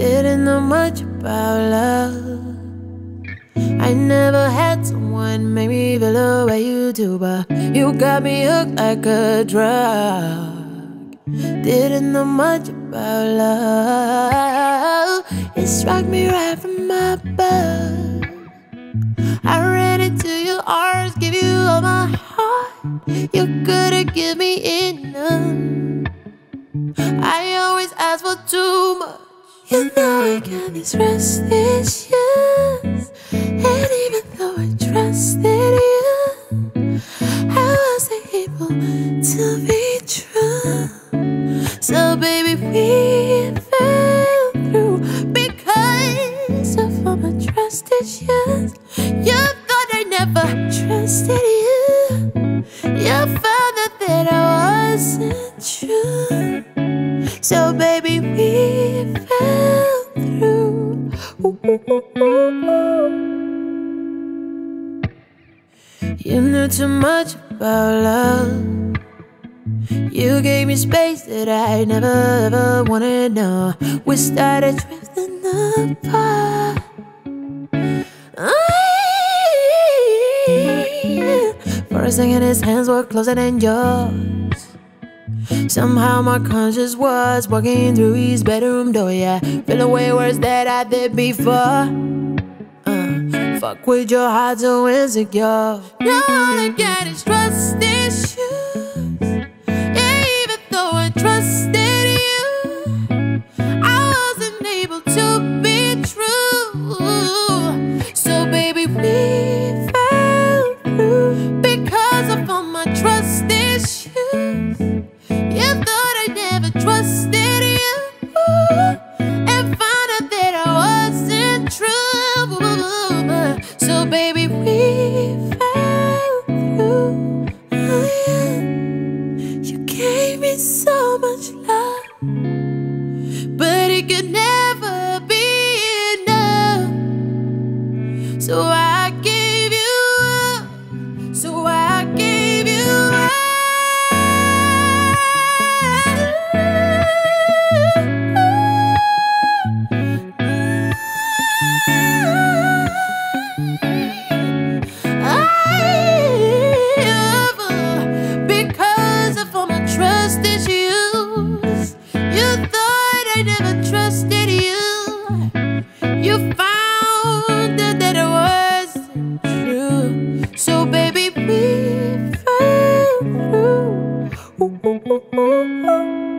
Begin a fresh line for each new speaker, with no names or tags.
Didn't know much about love. I never had someone make me feel the way you do, but you got me hooked like a drug. Didn't know much about love. It struck me right from my birth. I ran into your arms, give you all my heart. You couldn't give me enough. I always You know I got these trust issues. And even though I trusted you, I wasn't able to be true. So, baby, we fell through because of all my trust issues. You thought I never trusted you. You found out that I wasn't true. So, baby, we fell. You knew too much about love. You gave me space that I never ever wanted. No, we started drifting apart. For a second, his hands were closer than yours. Somehow my conscience was walking through his bedroom door. Yeah, feeling way worse than I did before. Uh, fuck with your heart so insecure. Now all I get is trust could never be enough. So I gave Oh, oh, oh, oh.